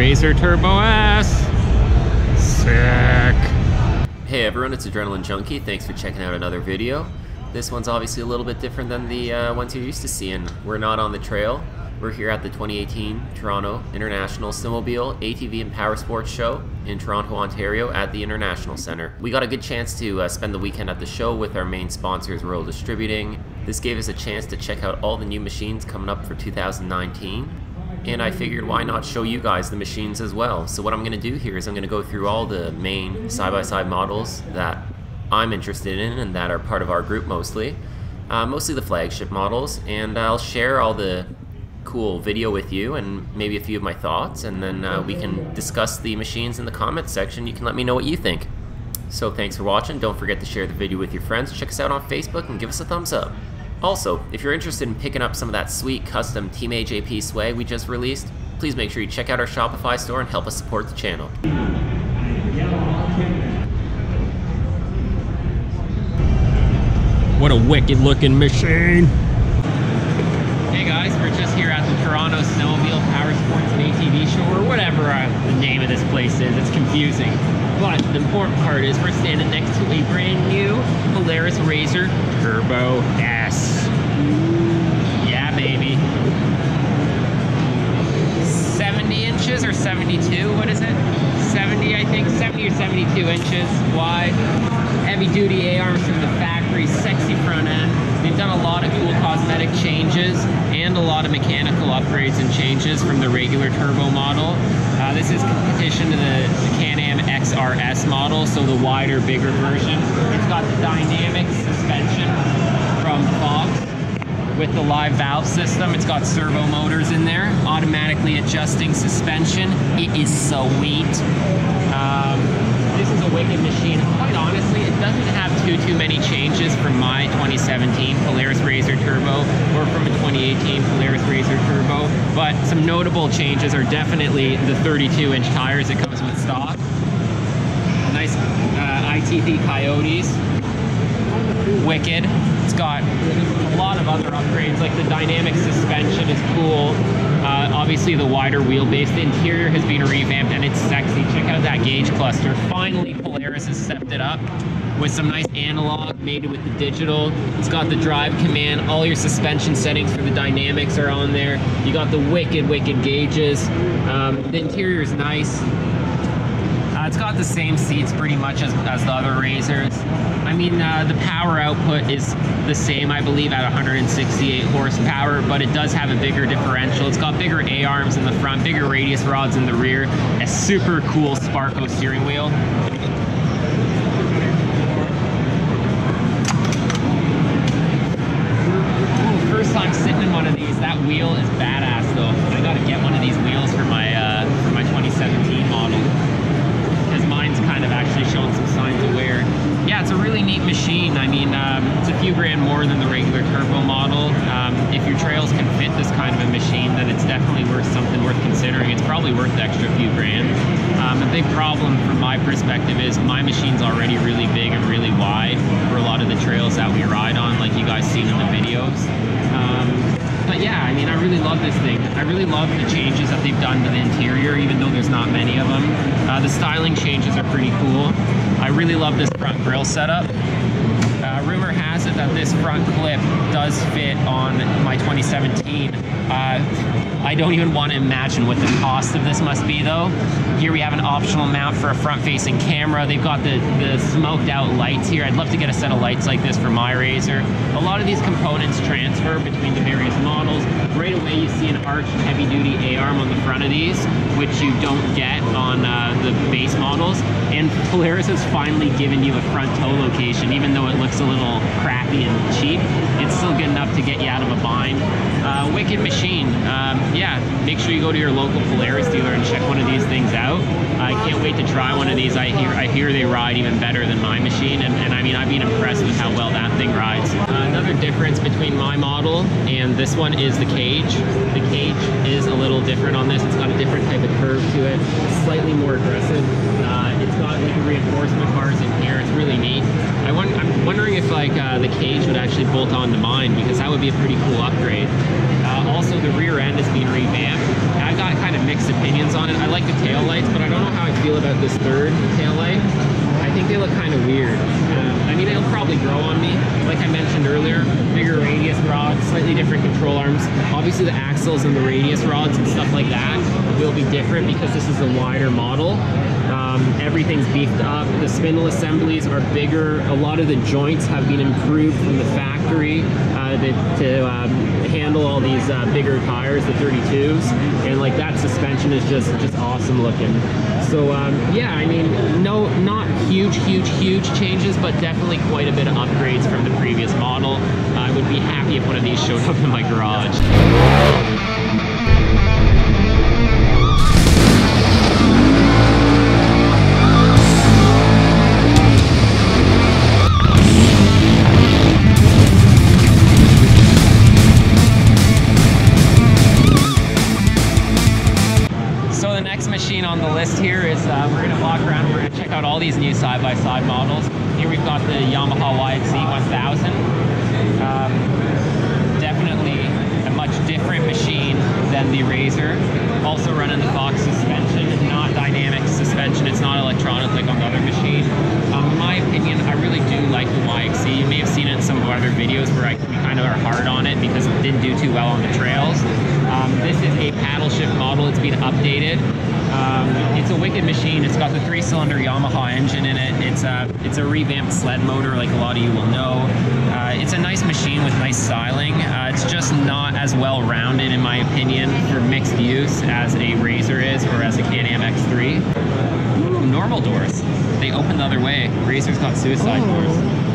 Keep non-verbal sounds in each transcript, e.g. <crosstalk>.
Razor Turbo S. Sick. Hey everyone, it's Adrenaline Junkie. Thanks for checking out another video. This one's obviously a little bit different than the uh, ones you're used to seeing. We're not on the trail. We're here at the 2018 Toronto International Snowmobile, ATV and Power Sports Show in Toronto, Ontario at the International Centre. We got a good chance to uh, spend the weekend at the show with our main sponsors, Royal Distributing. This gave us a chance to check out all the new machines coming up for 2019 and I figured why not show you guys the machines as well. So what I'm going to do here is I'm going to go through all the main side-by-side -side models that I'm interested in and that are part of our group mostly. Uh, mostly the flagship models, and I'll share all the cool video with you and maybe a few of my thoughts, and then uh, we can discuss the machines in the comments section. You can let me know what you think. So thanks for watching. Don't forget to share the video with your friends. Check us out on Facebook and give us a thumbs up. Also, if you're interested in picking up some of that sweet custom Team AJP swag we just released, please make sure you check out our Shopify store and help us support the channel. What a wicked looking machine. Hey guys, we're just here at the Toronto Snowmobile Power Sports and ATV show, or whatever uh, the name of this place is. It's confusing. But the important part is we're standing next to a brand new Polaris Razor Turbo S. Yeah, baby. 70 inches or 72, what is it? 70, I think, 70 or 72 inches wide. Heavy duty A-arms from the factory, sexy front end. They've done a lot of cool cosmetic changes and a lot of mechanical upgrades and changes from the regular turbo model. Uh, this is competition to the, the Can-Am XRS model, so the wider, bigger version. It's got the dynamic suspension from Fox with the live valve system. It's got servo motors in there, automatically adjusting suspension. It is sweet. Um, this is a wicked machine. Quite honestly, doesn't have too, too many changes from my 2017 Polaris Razor Turbo or from a 2018 Polaris Razor Turbo, but some notable changes are definitely the 32 inch tires that comes with stock. Nice uh, ITP Coyotes. Wicked. It's got a lot of other upgrades, like the dynamic suspension is cool. Uh, obviously the wider wheelbase. The interior has been revamped and it's sexy. Check out that gauge cluster. Finally, Polaris has stepped it up with some nice analog mated with the digital. It's got the drive command. All your suspension settings for the dynamics are on there. You got the wicked, wicked gauges. Um, the interior is nice. Uh, it's got the same seats pretty much as, as the other Razors. I mean, uh, the power output is the same, I believe, at 168 horsepower, but it does have a bigger differential. It's got bigger A-arms in the front, bigger radius rods in the rear, a super cool Sparco steering wheel. Ooh, first time sitting in one of these, that wheel is badass though. I gotta get one of these wheels for my, uh, for my 2017 model mine's kind of actually showing some signs of wear. Yeah, it's a really neat machine. I mean, few grand more than the regular turbo model. Um, if your trails can fit this kind of a machine, then it's definitely worth something worth considering. It's probably worth the extra few grand. Um, a big problem from my perspective is my machine's already really big and really wide for a lot of the trails that we ride on, like you guys seen in the videos. Um, but yeah, I mean, I really love this thing. I really love the changes that they've done to the interior, even though there's not many of them. Uh, the styling changes are pretty cool. I really love this front grille setup. Rumor has it that this front clip does fit on my 2017. Uh, I don't even want to imagine what the cost of this must be though. Here we have an optional mount for a front-facing camera. They've got the, the smoked out lights here. I'd love to get a set of lights like this for my Razor. A lot of these components transfer between the various models. Right away you see an arched heavy-duty A-arm on the front of these, which you don't get on uh, the base models. And Polaris has finally given you a front toe location, even though it looks a little crappy and cheap. It's still good enough to get you out of a bind. Uh, wicked machine. Um, yeah, make sure you go to your local Polaris dealer and check one of these things out. I can't wait to try one of these. I hear I hear they ride even better than my machine, and, and I mean I've been impressed with how well that thing rides. Uh, another difference between my model and this one is the cage. The cage is a little different on this. It's got a different type of curve to it, slightly more aggressive. Uh, it's got like reinforcement bars in here. It's really neat. I am wondering if like uh, the cage would actually bolt onto mine because that would be a pretty cool upgrade. Also, the rear end is being revamped. I've got kind of mixed opinions on it. I like the tail lights, but I don't know how I feel about this third tail light. I think they look kind of weird. Um, I mean, it'll probably grow on me. Like I mentioned earlier, bigger radius rods, slightly different control arms. Obviously, the axles and the radius rods and stuff like that will be different because this is a wider model. Um, everything's beefed up. The spindle assemblies are bigger. A lot of the joints have been improved from the factory uh, to, to um, handle all these uh, bigger tires, the 32s, and like that suspension is just just awesome looking. So um, yeah, I mean, no, not huge, huge, huge changes, but definitely quite a bit of upgrades from the previous model. I would be happy if one of these showed up in my garage. Normal doors. They open the other way. Razor's got suicide oh. doors.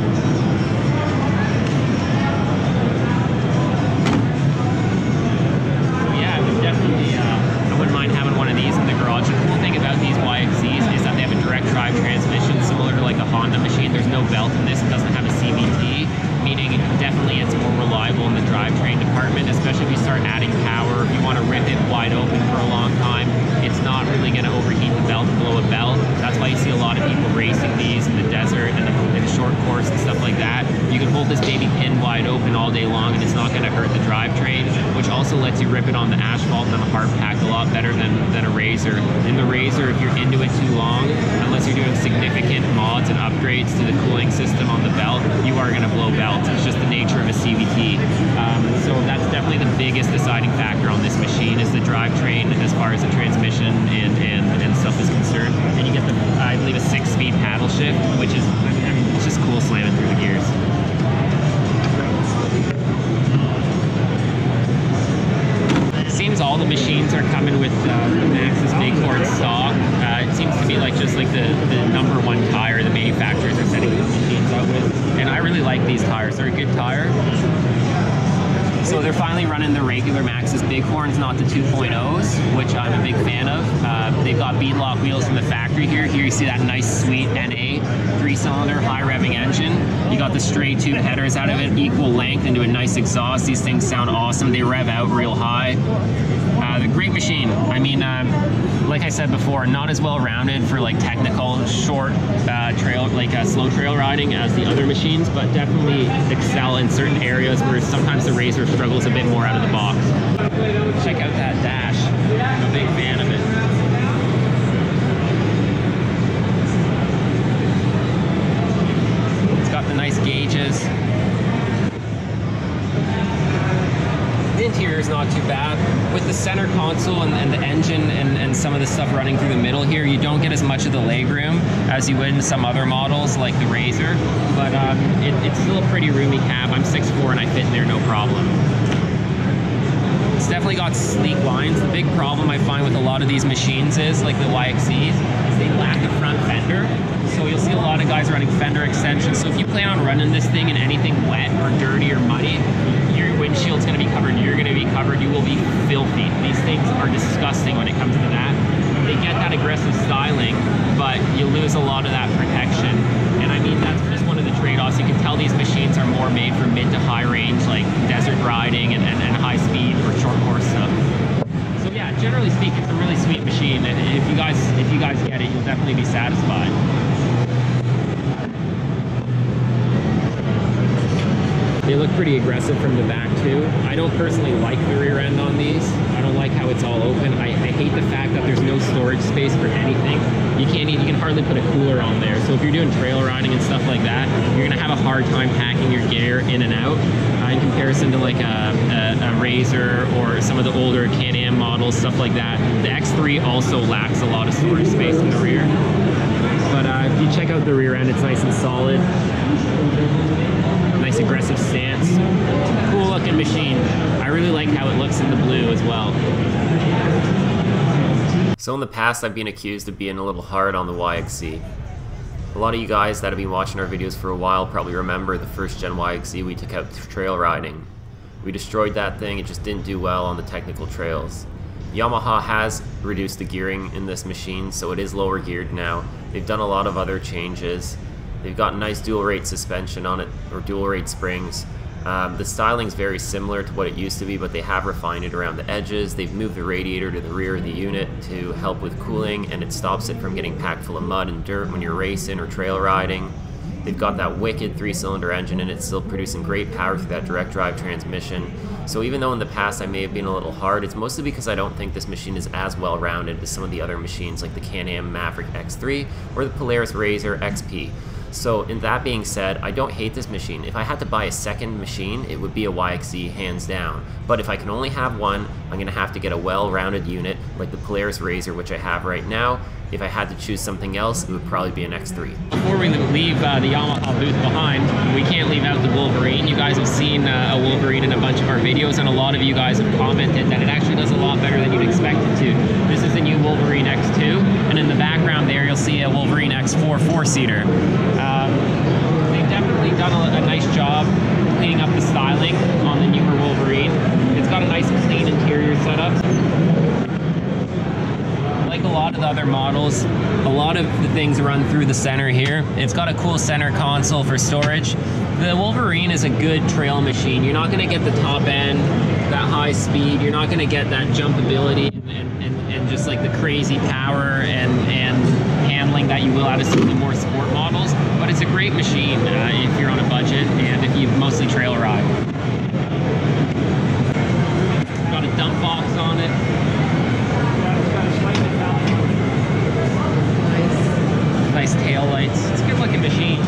Also lets you rip it on the asphalt and on the hard pack a lot better than, than a Razor. In the Razor, if you're into it too long, unless you're doing significant mods and upgrades to the cooling system on the belt, you are going to blow belts. It's just the nature of a CVT. Um, so that's definitely the biggest deciding factor on this machine is the drivetrain as far as the transmission and, and, and stuff is concerned. And you get the, I believe, a six-speed paddle shift, which is, I mean, it's just cool slamming through the gears. All the machines are coming with uh, the Maxxis stock. Uh, it seems to be like just like the, the number one tire the manufacturers are setting these machines out with. And I really like these tires. They're a good tire. So they're finally running the regular Maxxis Bighorns, not the 2.0s, which I'm a big fan of. Uh, they've got beadlock wheels from the factory here. Here you see that nice sweet NA three-cylinder high revving engine. You got the straight tube headers out of it, equal length into a nice exhaust. These things sound awesome. They rev out real high. Uh, the great machine. I mean, um, like I said before, not as well rounded for like technical short uh, trail, like uh, slow trail riding as the other machines, but definitely excel in certain areas where sometimes the Razor struggles a bit more out of the box. Check out that dash. I'm a big fan of it. It's got the nice gauges. Interior is not too bad. With the center console and, and the engine and, and some of the stuff running through the middle here, you don't get as much of the legroom as you would in some other models like the Razor, but um, it, it's still a pretty roomy cab. I'm 6'4 and I fit in there no problem. It's definitely got sleek lines. The big problem I find with a lot of these machines is, like the YXZs, is they lack a front fender. So you'll see a lot of guys running fender extensions. So if you plan on running this thing in anything wet or dirty or muddy, windshield's gonna be covered, you're gonna be covered, you will be filthy. These things are disgusting when it comes to that. They get that aggressive styling, but you lose a lot of that protection. And I mean, that's just one of the trade-offs. You can tell these machines are more made for mid to high range, like desert riding and, and, and high speed or short course stuff. So yeah, generally speaking, it's a really sweet machine. And if you guys if you guys get it, you'll definitely be satisfied. They look pretty aggressive from the back too. I don't personally like the rear end on these. I don't like how it's all open. I, I hate the fact that there's no storage space for anything. You can't you can hardly put a cooler on there. So if you're doing trail riding and stuff like that, you're gonna have a hard time packing your gear in and out uh, in comparison to like a, a, a Razor or some of the older Can-Am models, stuff like that. The X3 also lacks a lot of storage space in the rear. But uh, if you check out the rear end, it's nice and solid. Aggressive stance. Cool looking machine. I really like how it looks in the blue as well. So in the past, I've been accused of being a little hard on the YXZ. A lot of you guys that have been watching our videos for a while probably remember the first gen YXZ we took out trail riding. We destroyed that thing, it just didn't do well on the technical trails. Yamaha has reduced the gearing in this machine, so it is lower geared now. They've done a lot of other changes. They've got nice dual rate suspension on it, or dual rate springs. Um, the styling is very similar to what it used to be, but they have refined it around the edges. They've moved the radiator to the rear of the unit to help with cooling, and it stops it from getting packed full of mud and dirt when you're racing or trail riding. They've got that wicked three-cylinder engine and it's still producing great power through that direct drive transmission. So even though in the past I may have been a little hard, it's mostly because I don't think this machine is as well rounded as some of the other machines like the Can-Am Maverick X3 or the Polaris Razor XP. So in that being said, I don't hate this machine. If I had to buy a second machine, it would be a YXZ hands down. But if I can only have one, I'm gonna have to get a well-rounded unit like the Polaris Razor, which I have right now. If I had to choose something else, it would probably be an X3. Before we leave uh, the Yamaha booth behind, we can't leave out the Wolverine. You guys have seen uh, a Wolverine in a bunch of our videos, and a lot of you guys have commented that it actually does a lot better than you'd expect it to. This is Wolverine X2, and in the background there, you'll see a Wolverine X4 four-seater. Um, they've definitely done a, a nice job cleaning up the styling on the newer Wolverine. It's got a nice clean interior setup like a lot of the other models, a lot of the things run through the center here. It's got a cool center console for storage. The Wolverine is a good trail machine. You're not going to get the top end, that high speed. You're not going to get that jumpability like the crazy power and, and handling that you will out of some of the more sport models. But it's a great machine uh, if you're on a budget and if you mostly trail ride. Got a dump box on it. nice tail lights. It's a good looking machine.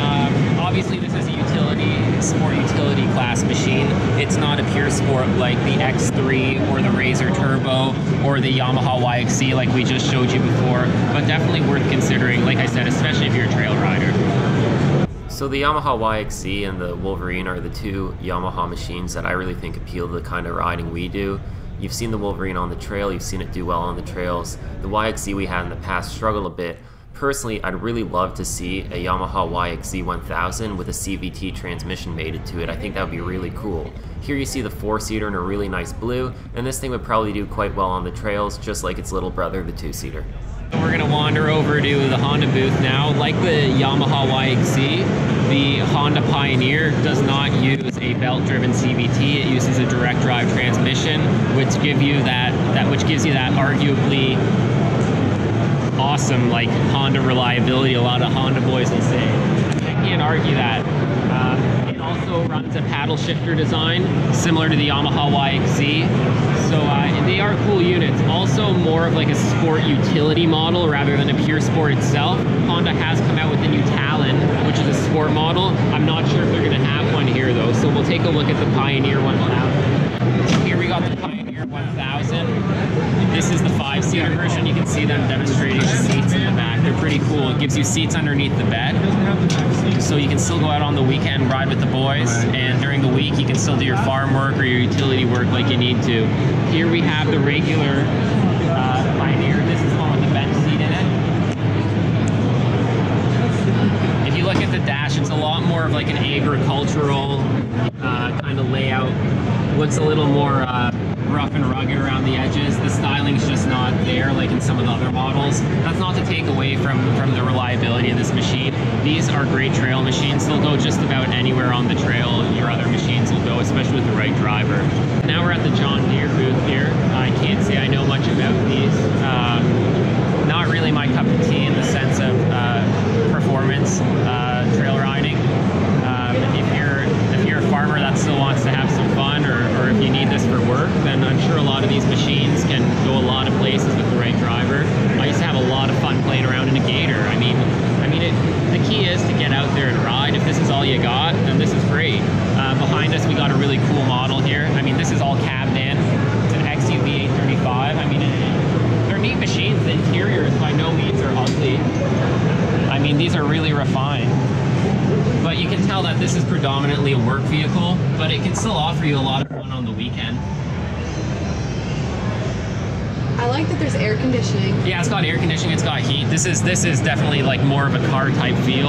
Um, obviously this is a utility, sport utility class machine. It's not a pure sport like the X3 or the Razor Turbo or the Yamaha YXZ like we just showed you before, but definitely worth considering, like I said, especially if you're a trail rider. So the Yamaha YXZ and the Wolverine are the two Yamaha machines that I really think appeal to the kind of riding we do. You've seen the Wolverine on the trail, you've seen it do well on the trails. The YXZ we had in the past struggled a bit, Personally, I'd really love to see a Yamaha YXZ 1000 with a CVT transmission mated to it. I think that would be really cool. Here you see the four-seater in a really nice blue, and this thing would probably do quite well on the trails, just like its little brother, the two-seater. We're going to wander over to the Honda booth now. Like the Yamaha YXZ, the Honda Pioneer does not use a belt-driven CVT. It uses a direct drive transmission, which give you that, that which gives you that arguably awesome like Honda reliability. A lot of Honda boys will say. I can't argue that. Uh, it also runs a paddle shifter design similar to the Yamaha YXZ. So uh, they are cool units. Also more of like a sport utility model rather than a pure sport itself. Honda has come out with the new Talon, which is a sport model. I'm not sure if they're going to have one here though. So we'll take a look at the Pioneer 1000. Here we got the Pioneer 1000. This is the five-seater version. You can see them demonstrating the seats in the back. They're pretty cool. It gives you seats underneath the bed, so you can still go out on the weekend, ride with the boys, and during the week you can still do your farm work or your utility work like you need to. Here we have the regular uh, Pioneer. This is one with the bench seat in it. If you look at the dash, it's a lot more of like an agricultural uh, kind of layout. Looks a little more uh, rough and rugged around the edges. The styling's just not there like in some of the other models. That's not to take away from, from the reliability of this machine. These are great trail machines. They'll go just about anywhere on the trail your other machines will go, especially with the right driver. Now we're at the John Deere booth here. I can't say I know much about these. Um, not really my cup of tea in the sense of uh, performance uh, trail riding. Um, if you're if you're a farmer that still wants to have some fun or, or if you need this for work, then I'm sure a lot of these machines can go a lot of places with the right driver. I used to have a lot of fun playing around in a Gator. I mean, I mean, it, the key is to get out there and ride. If this is all you got, then this is great. Uh, behind us, we got a really cool model here. I mean, this is all cabbed in. It's an XUV 835. I mean, it, they're neat machines. The interiors by no means are ugly. I mean, these are really refined but you can tell that this is predominantly a work vehicle, but it can still offer you a lot of fun on the weekend. I like that there's air conditioning. Yeah, it's got air conditioning, it's got heat. This is this is definitely like more of a car type feel.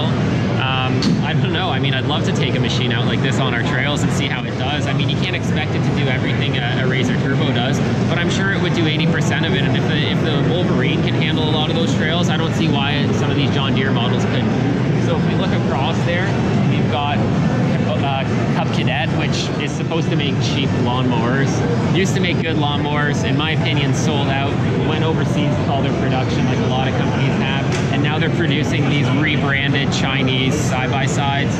Um, I don't know. I mean, I'd love to take a machine out like this on our trails and see how it does. I mean, you can't expect it to do everything a, a Razor Turbo does, but I'm sure it would do 80% of it. And if the if the Wolverine can handle a lot of those trails, I don't see why some of these John Deere models couldn't. So if we look across there, we've got uh, Cub Cadet, which is supposed to make cheap lawnmowers. Used to make good lawnmowers, in my opinion, sold out. Went overseas with all their production, like a lot of companies have, and now they're producing these rebranded Chinese side-by-sides.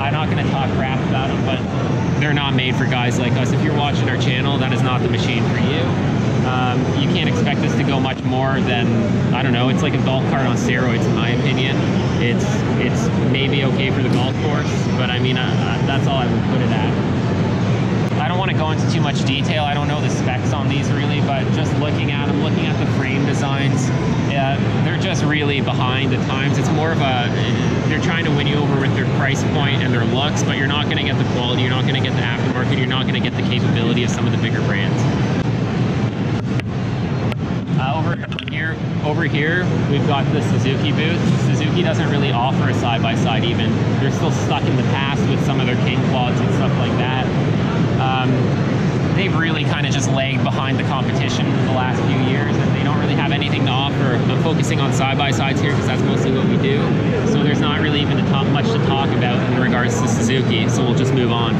I'm not going to talk crap about them, but they're not made for guys like us. If you're watching our channel, that is not the machine for you. Um, you can't expect this to go much more than I don't know. It's like a golf cart on steroids, in my opinion. It's it's maybe okay for the golf course, but I mean uh, uh that's all I would put it at. I don't want to go into too much detail. I don't know the specs on these really, but just looking at them, looking at the frame designs, they're just really behind the times. It's more of a they're trying to win you over with their price point and their looks, but you're not going to get the quality, you're not going to get the aftermarket, you're not going to get the capability of some of the bigger brands. Over here, over here, we've got the Suzuki booth. Suzuki doesn't really offer a side-by-side -side even. They're still stuck in the past with some of their King quads and stuff like that. Um, they've really kind of just lagged behind the competition the last few years and they don't really have anything to offer. I'm focusing on side-by-sides here because that's mostly what we do. So there's not really even much to talk about in regards to Suzuki, so we'll just move on.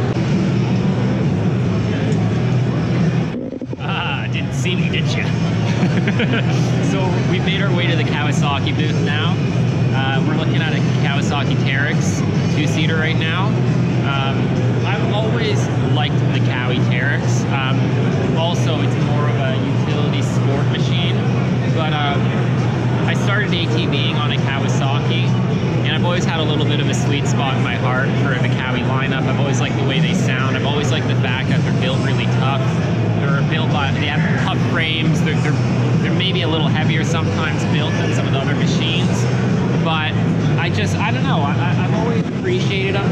Ah, didn't see me, did you? <laughs> so we've made our way to the Kawasaki booth now. Uh, we're looking at a Kawasaki Teryx two-seater right now. Um, I've always liked the Kawi Teryx. Um, also, it's more of a utility sport machine, but uh, I started ATVing on a Kawasaki, and I've always had a little bit of a sweet spot in my heart for the Kawi lineup. I've always liked the way they sound. I've always liked the fact that they're built really tough. They're built by, they have tough frames. They're, they're, they're maybe a little heavier sometimes built than some of the other machines, but I just, I don't know. I, have always appreciated them.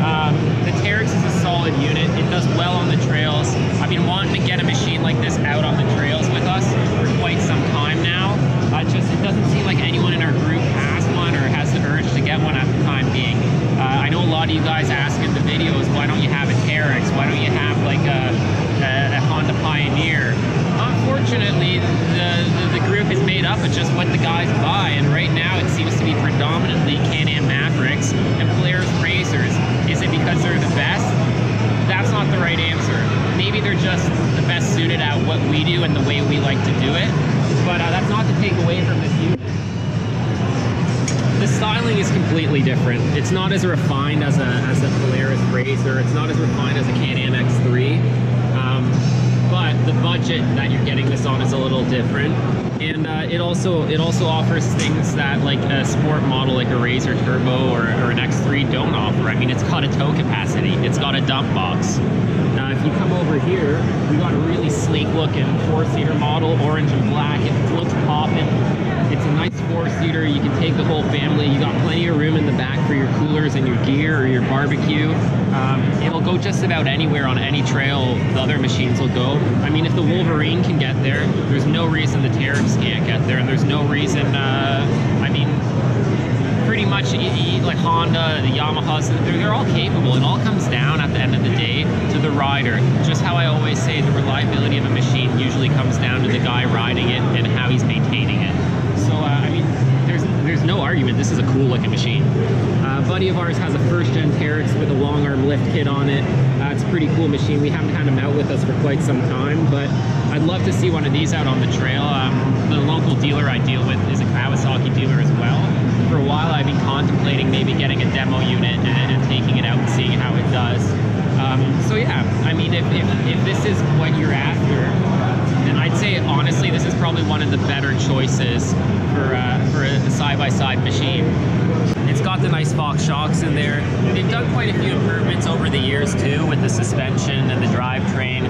Um, the Teryx is a solid unit. It does well on the trails. I've been wanting to get a machine like this out on the trails with us for quite some time now. Uh, just it doesn't seem like anyone in our group has one or has the urge to get one at the time being. Uh, I know a lot of you guys ask in the videos, why don't you have a Teryx? Why don't you have like a Honda Pioneer? Unfortunately, the, the, the group is made up of just what the guys buy, and right now it seems to be predominantly Can-Am Mavericks and Polaris Razors. Is it because they're the best? That's not the right answer. Maybe they're just the best suited at what we do and the way we like to do it. But uh, that's not to take away from this unit. The styling is completely different. It's not as refined as a, as a Polaris Razor. It's not as refined as a Can-Am X3. Um, but the budget that you're getting this on is a little different and uh, it also it also offers things that like a sport model like a Razor Turbo or, or an X3 don't offer. I mean, it's got a tow capacity, it's got a dump box. Now, if you come over here, we got a really sleek looking four-seater model, orange and black. It looks popping. Nice four-seater. You can take the whole family. You got plenty of room in the back for your coolers and your gear or your barbecue. Um, it'll go just about anywhere on any trail the other machines will go. I mean, if the Wolverine can get there, there's no reason the Teryx can't get there, and there's no reason. Uh, I mean, pretty much like Honda, the Yamahas, they're, they're, all capable. It all comes down at the end of the day to the rider. Just how I always say the reliability of a machine usually comes down to the guy riding it and how he's maintaining it. So, uh, I mean, there's no argument. This is a cool looking machine. Uh, buddy of ours has a first gen Teryx with a long arm lift kit on it. Uh, it's a pretty cool machine. We haven't had him out with us for quite some time, but I'd love to see one of these out on the trail. Um, the local dealer I deal with is a Kawasaki dealer as well. For a while, I've been contemplating maybe getting a demo unit and, and taking it out and seeing how it does. Um, so yeah, I mean, if, if, if this is what you're after, then I'd say honestly, this is probably one of the better choices for uh, for a side-by-side machine. It's got the nice Fox shocks in there. They've done quite a few improvements over the years too with the suspension and the drivetrain.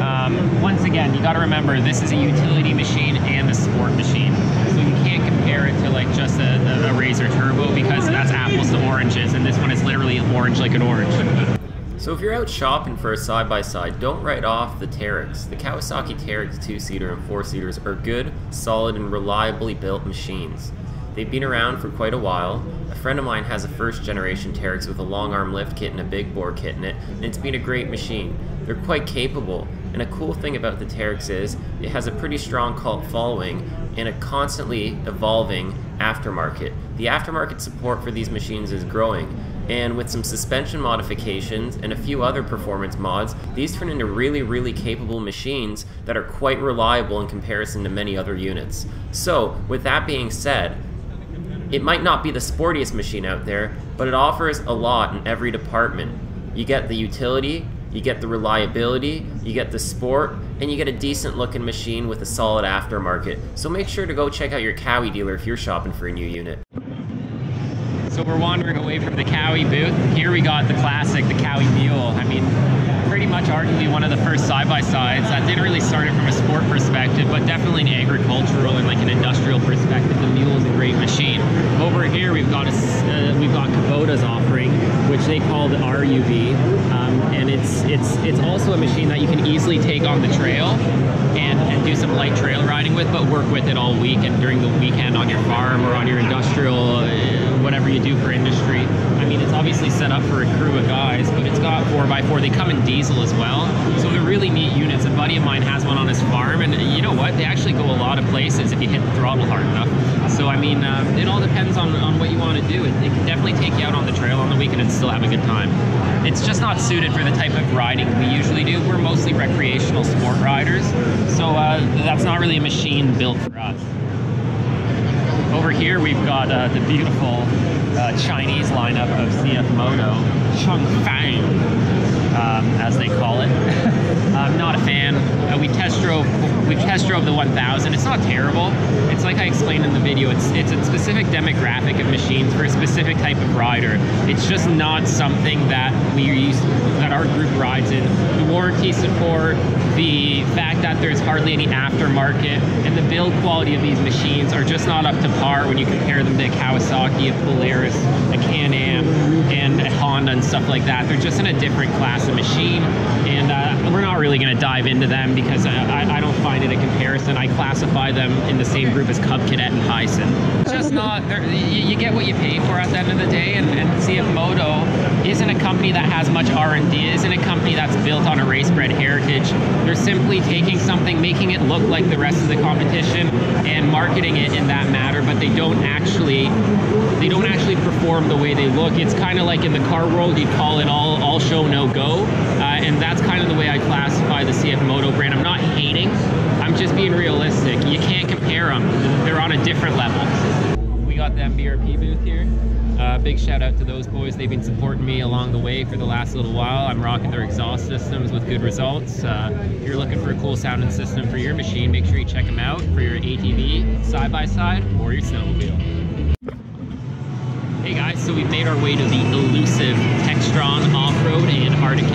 Um, once again, you got to remember this is a utility machine and a sport machine, so you can't compare it to like just a, a, a Razor Turbo because that's apples to oranges, and this one is literally orange like an orange. So if you're out shopping for a side-by-side, don't write off the Teryx. The Kawasaki Teryx 2-seater and 4-seaters are good, solid, and reliably built machines. They've been around for quite a while. A friend of mine has a first generation Teryx with a long arm lift kit and a big bore kit in it, and it's been a great machine. They're quite capable, and a cool thing about the Teryx is it has a pretty strong cult following and a constantly evolving aftermarket. The aftermarket support for these machines is growing, and with some suspension modifications and a few other performance mods, these turn into really, really capable machines that are quite reliable in comparison to many other units. So, with that being said, it might not be the sportiest machine out there, but it offers a lot in every department. You get the utility, you get the reliability, you get the sport, and you get a decent looking machine with a solid aftermarket. So make sure to go check out your Kawi dealer if you're shopping for a new unit. So we're wandering away from the Kawi booth. Here we got the classic, the Kawi Mule. I mean, pretty much arguably one of the first side-by-sides. That didn't really start it from a sport perspective, but definitely an agricultural and like an industrial perspective. The Mule is a great machine. Over here we've got a, uh, we've got Kubota's offering, which they call the RUV, um, and it's it's it's also a machine that you can easily take on the trail and, and do some light trail riding with, but work with it all week and during the weekend on your farm or on your industrial, uh, whatever you do for industry. I mean, it's obviously set up for a crew of guys, but it's got 4x4. They come in diesel as well. So they're really neat units. A buddy of mine has one on his farm, and you know what? They actually go a lot of places if you hit the throttle hard enough. So, I mean, uh, it all depends on, on what you want to do. It, it can definitely take you out on the trail on the weekend and still have a good time. It's just not suited for the type of riding we usually do. We're mostly recreational sport riders, so uh, that's not really a machine built for us. Over here we've got uh, the beautiful uh, Chinese lineup of CF Moto, Chongfang, um, as they call it. <laughs> I'm not a fan. Uh, we test drove we test drove the 1000. It's not terrible. It's like I explained in the video. It's it's a specific demographic of machines for a specific type of rider. It's just not something that we use that our group rides in. The warranty support, the fact that there's hardly any aftermarket, and the build quality of these machines are just not up to par when you compare them to a Kawasaki, a Polaris, a Can-Am, and a Honda and stuff like that. They're just in a different class of machine, and uh, we're not really going to dive into them because I, I, I don't find it a comparison. I classify them in the same group as Cub Cadet and Hisun. Just not, you, you get what you pay for at the end of the day, and, and CF Moto isn't a company that has much R&D, isn't a company that's built on a race-bred heritage. They're simply taking something, making it look like the rest of the competition, and marketing it in that matter, but they don't actually, they don't actually perform the way they look. It's kind of like in the car world, you'd call it all, all show, no go, uh, and that's kind of the way I classify the CF Moto brand. I'm not hating, I'm just being realistic. You can't compare them. They're on a different level. We got the MBRP booth here. Uh, big shout out to those boys. They've been supporting me along the way for the last little while. I'm rocking their exhaust systems with good results. Uh, if you're looking for a cool sounding system for your machine, make sure you check them out for your ATV, side-by-side, -side, or your snowmobile. Hey guys, so we've made our way to the elusive Textron Off-Road and Arctic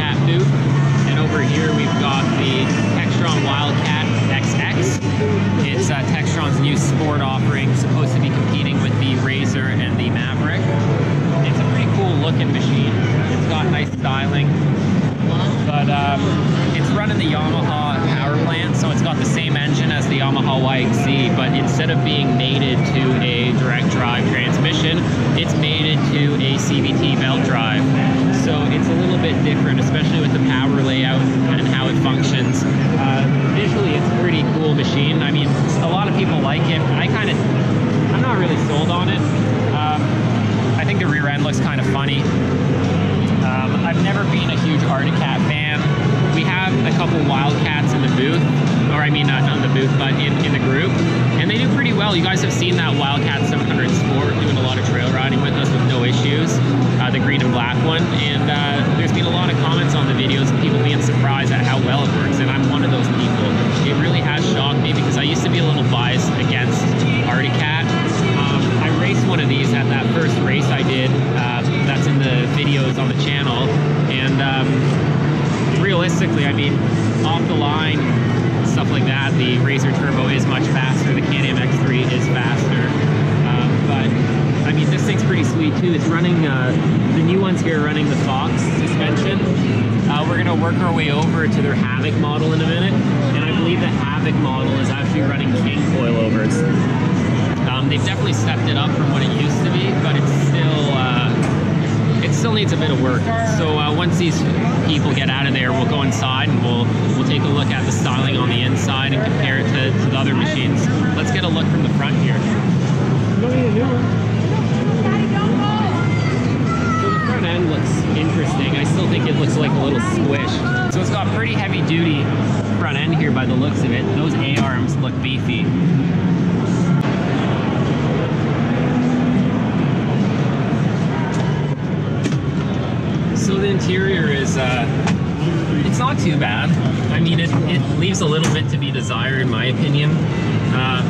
instead of being mated to a direct drive transmission, it's mated to a CVT belt drive. So it's a little bit different, especially with the power layout and how it functions. Uh, visually, it's a pretty cool machine. I mean, a lot of people like it. I kind of, I'm not really sold on it. Um, I think the rear end looks kind of funny. Um, I've never been a huge Arctic Cat fan. We have a couple Wildcats in the booth, or I mean, not, in the booth, but in, in the group, and they do pretty well. You guys have seen that Wildcat 700 Sport doing a lot of trail riding with us with no issues, uh, the green and black one, and uh, there's been a lot of comments on the videos of people being surprised at how well it works, and I'm one of those people. It really has shocked me because I used to be a little biased against Arctic Cat. Um, I raced one of these at that first race I did. Uh, that's in the videos on the channel, and realistically, I mean, off the line stuff like that, the Razor Turbo is much faster. The Can-Am X3 is faster, um, but I mean, this thing's pretty sweet too. It's running, uh, the new ones here are running the Fox suspension. Uh, we're gonna work our way over to their Havoc model in a minute, and I believe the Havoc model is actually running King coilovers. Um, they've definitely stepped it up from what it used to be, but it's still, uh, it still needs a bit of work. So uh, once these people get out of there, we'll go inside and we'll we'll take a look at the styling on the inside and compare it to, to the other machines. Let's get a look from the front here. So the front end looks interesting. I still think it looks like a little squish. So it's got pretty heavy duty front end here by the looks of it. Those A-arms look beefy. Interior is, uh, it's not too bad. I mean, it, it leaves a little bit to be desired in my opinion. Uh,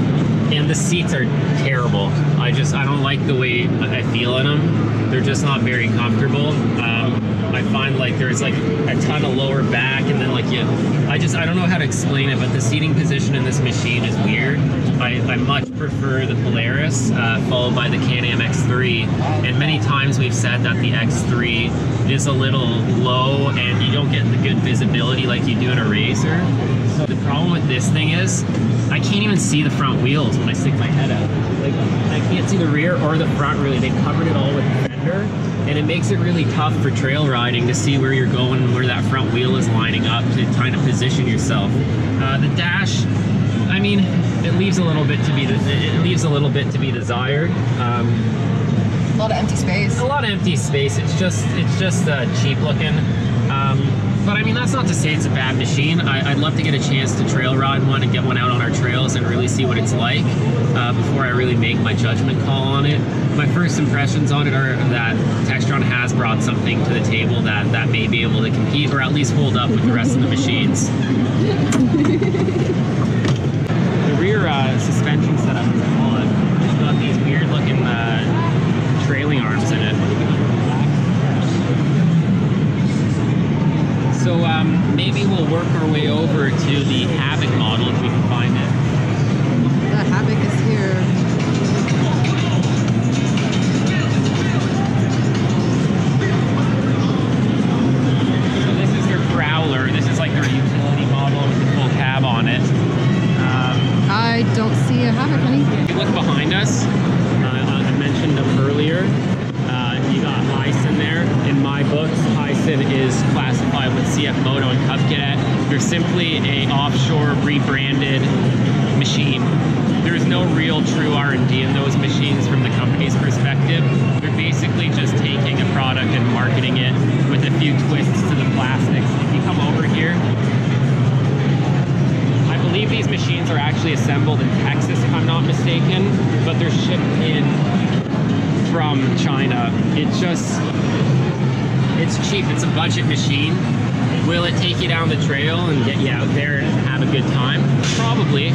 and the seats are terrible. I just, I don't like the way I feel in them. They're just not very comfortable. Um, I find like there's like a ton of lower back and then like you, I just, I don't know how to explain it, but the seating position in this machine is weird. I, I much prefer the Polaris uh, followed by the Can-Am X3. And many times we've said that the X3 is a little low and you don't get the good visibility like you do in a Razor. So the problem with this thing is I can't even see the front wheels when I stick my head out. Like I can't see the rear or the front really. They've covered it all with fender and it makes it really tough for trail riding to see where you're going and where that front wheel is lining up to kind of position yourself. Uh, the dash, I mean, it leaves a little bit to be it leaves a little bit to be desired. Um, A lot of empty space. a lot of empty space. It's just it's just uh, cheap looking. But I mean, that's not to say it's a bad machine. I, I'd love to get a chance to trail ride one and get one out on our trails and really see what it's like uh, before I really make my judgment call on it. My first impressions on it are that Textron has brought something to the table that, that may be able to compete or at least hold up with the rest of the machines. <laughs> the rear uh, suspension setup is odd. It's got these weird looking uh, trailing arms in it. So um, maybe we'll work our way over to the Havoc model if we are actually assembled in Texas, if I'm not mistaken, but they're shipped in from China. It's just, it's cheap. It's a budget machine. Will it take you down the trail and get you out there and have a good time? Probably.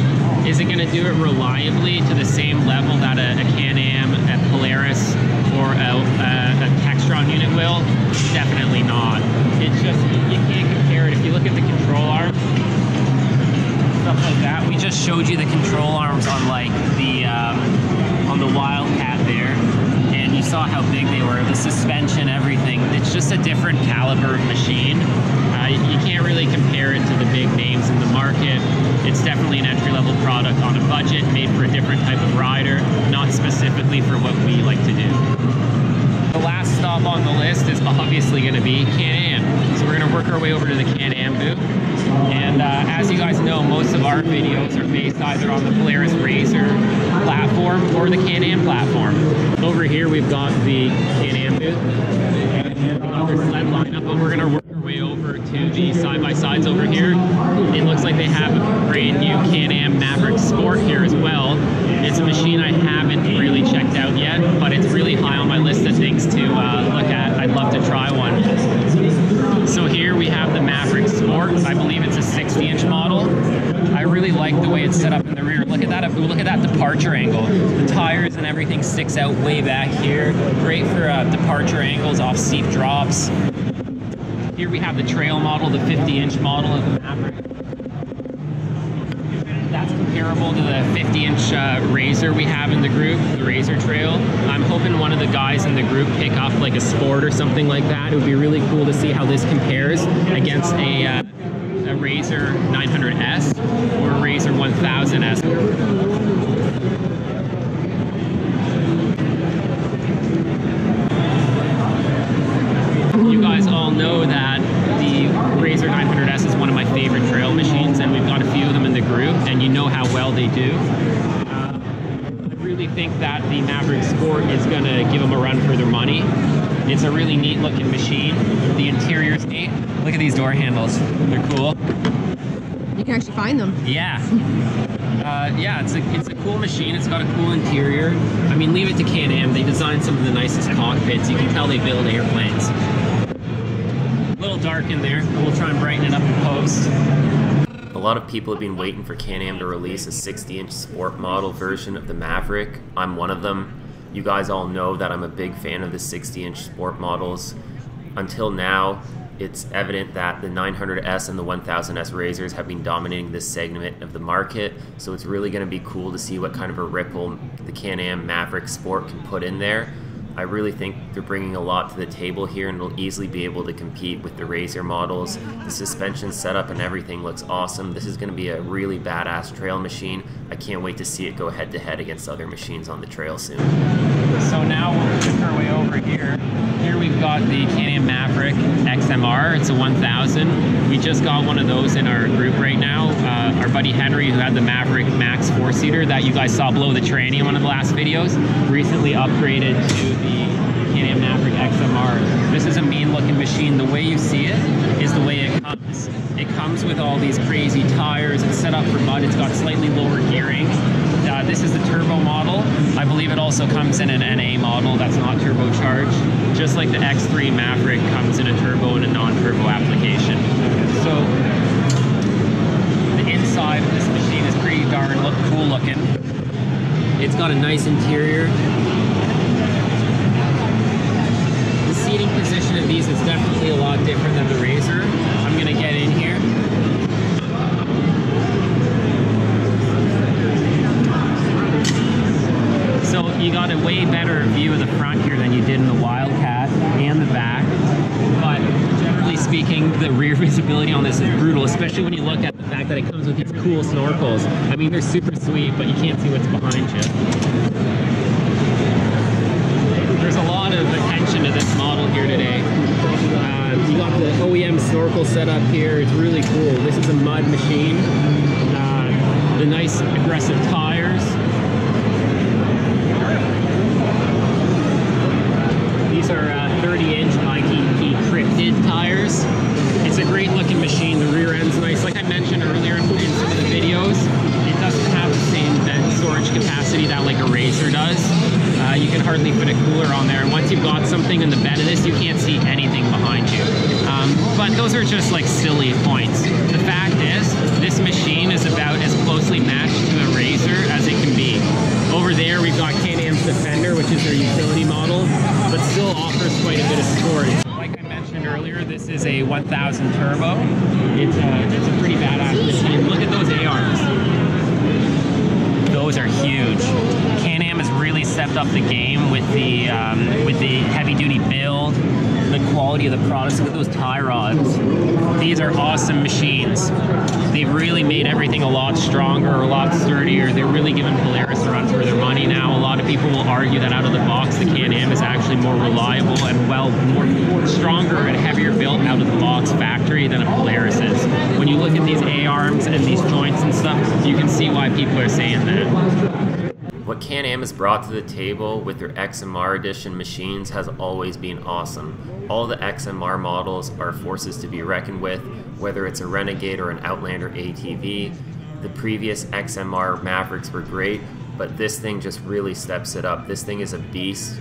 Is it going to do it reliably to the same level that a, a Can-Am, a Polaris, or a, a, a Textron unit will? Definitely not. It's just, you can't compare it. If you look at the control arm, like that. We just showed you the control arms on like the um, on the Wildcat there, and you saw how big they were. The suspension, everything. It's just a different caliber of machine. Uh, you can't really compare it to the big names in the market. It's definitely an entry-level product on a budget, made for a different type of rider, not specifically for what we like to do. The last stop on the list is obviously going to be Can-Am. So we're to work our way over to the Can-Am booth. And uh, as you guys know, most of our videos are based either on the Polaris Razor platform or the Can-Am platform. Over here we've got the Can-Am booth. Sled lineup, but we're to work our way over to the side-by-sides over here. It looks like they have a brand new Can-Am Maverick Sport here as well. It's a machine I haven't really checked out yet, but it's really high on my list of things to uh, look at. I'd love to try one. So here we have the Maverick Sport. I believe it's a 60 inch model. I really like the way it's set up in the rear. Look at that! Look at that departure angle. The tires and everything sticks out way back here. Great for uh, departure angles off steep drops. Here we have the trail model, the 50-inch model of the Maverick. That's comparable to the 50-inch uh, RZR we have in the group, the RZR Trail. I'm hoping one of the guys in the group pick up like a Sport or something like that. It would be really cool to see how this compares against a, uh, RZR 900S or RZR 1000S. You guys all know that the RZR 900S is one of my favorite trail machines, and we've got a few of them in the group, and you know how well they do. I really think that the Maverick Sport is going to give them a run for their money. It's a really neat looking machine. The interior's neat. Look at these door handles. They're cool. You can actually find them. Yeah. Uh, yeah, it's a it's a cool machine. It's got a cool interior. I mean, leave it to Can-Am. They designed some of the nicest cockpits. You can tell they build airplanes. A little dark in there. but We'll try and brighten it up in post. A lot of people have been waiting for Can-Am to release a 60-inch sport model version of the Maverick. I'm one of them. You guys all know that I'm a big fan of the 60-inch sport models. Until now, it's evident that the 900S and the 1000S RZRs have been dominating this segment of the market, so it's really going to be cool to see what kind of a ripple the Can-Am Maverick Sport can put in there. I really think they're bringing a lot to the table here and will easily be able to compete with the RZR models. The suspension setup and everything looks awesome. This is going to be a really badass trail machine. I can't wait to see it go head to head against other machines on the trail soon. So now we'll make our way over here. Here we've got the Can-Am Maverick XMR. It's a 1000. We just got one of those in our group right now. Uh, our buddy Henry, who had the Maverick Max four-seater that you guys saw below the tranny in one of the last videos, recently upgraded to This is a mean-looking machine. The way you see it is the way it comes. It comes with all these crazy tires. It's set up for mud. It's got slightly lower gearing. Uh, this is the turbo model. I believe it also comes in an NA model that's not turbocharged, just like the X3 Maverick comes in a turbo and a non-turbo application. So the inside of this machine is pretty darn look cool looking. It's got a nice interior. The seating position of these is definitely a lot different than the RZR. I'm gonna get in here. So you got a way better view of the front here than you did in the Wildcat and the back. But generally speaking, the rear <laughs> visibility on this is brutal, especially when you look at the fact that it comes with these cool snorkels. I mean, they're super sweet, but you can't see what's behind you. There's a lot of attention to this model here today. Uh, you got the OEM snorkel set up here. It's really cool. This is a mud machine. Uh, the nice aggressive tires. These are uh, 30 inch ITP cryptid tires. It's a great looking machine. The rear end's nice. Like I mentioned earlier in, some of the videos, it doesn't have the same vent storage capacity that like a RZR does. Uh, you can hardly put a cooler on there. And once you've got something in the bed of this, you can't see anything those are just like silly points. The fact is, this machine is about as closely matched to a RZR as it can be. Over there, we've got Can-Am's Defender, which is their utility model, but still offers quite a bit of storage. Like I mentioned earlier, this is a 1000 turbo. It's a, it's a pretty badass machine. Look at those A-arms. Those are huge. Can-Am has really stepped up the game with the um, with the heavy-duty build, quality of the products. Look at those tie rods. These are awesome machines. They've really made everything a lot stronger, a lot sturdier. They're really giving Polaris a run for their money now. A lot of people will argue that out of the box, the Can-Am is actually more reliable and well, more stronger and heavier built out of the box factory than a Polaris is. When you look at these A-arms and these joints and stuff, you can see why people are saying that. What Can-Am has brought to the table with their XMR edition machines has always been awesome. All the XMR models are forces to be reckoned with, whether it's a Renegade or an Outlander ATV. The previous XMR Mavericks were great, but this thing just really steps it up. This thing is a beast.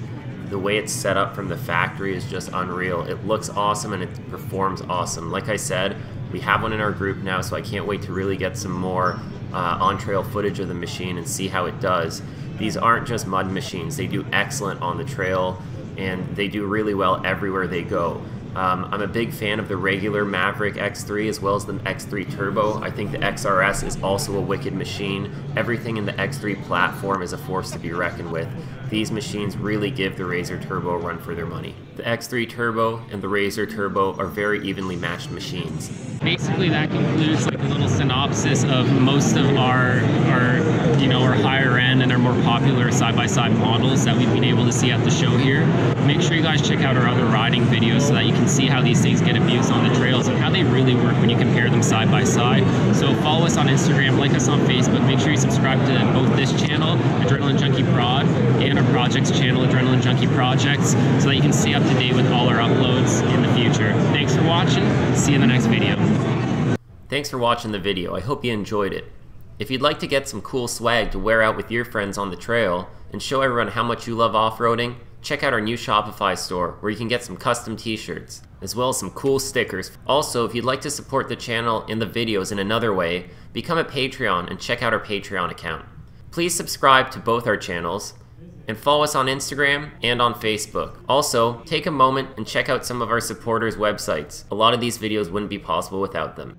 The way it's set up from the factory is just unreal. It looks awesome and it performs awesome. Like I said, we have one in our group now, so I can't wait to really get some more uh, on-trail footage of the machine and see how it does. These aren't just mud machines, they do excellent on the trail and they do really well everywhere they go. Um, I'm a big fan of the regular Maverick X3 as well as the X3 Turbo. I think the XRS is also a wicked machine. Everything in the X3 platform is a force to be reckoned with. These machines really give the RZR Turbo a run for their money. The X3 Turbo and the RZR Turbo are very evenly matched machines. Basically, that concludes like a little synopsis of most of our, our you know, our higher end and our more popular side-by-side models that we've been able to see at the show here. Make sure you guys check out our other riding videos so that you can see how these things get abused on the trails and how they really work when you compare them side by side. So follow us on Instagram, like us on Facebook. Make sure you subscribe to both this channel, Adrenaline Junkie Prod, and our projects channel, Adrenaline Junkie Projects, so that you can stay up to date with all our uploads in the future. Thanks for watching. See you in the next video. Thanks for watching the video. I hope you enjoyed it. If you'd like to get some cool swag to wear out with your friends on the trail and show everyone how much you love off-roading, check out our new Shopify store where you can get some custom t-shirts, as well as some cool stickers. Also, if you'd like to support the channel and the videos in another way, become a Patreon and check out our Patreon account. Please subscribe to both our channels, and follow us on Instagram and on Facebook. Also, take a moment and check out some of our supporters' websites. A lot of these videos wouldn't be possible without them.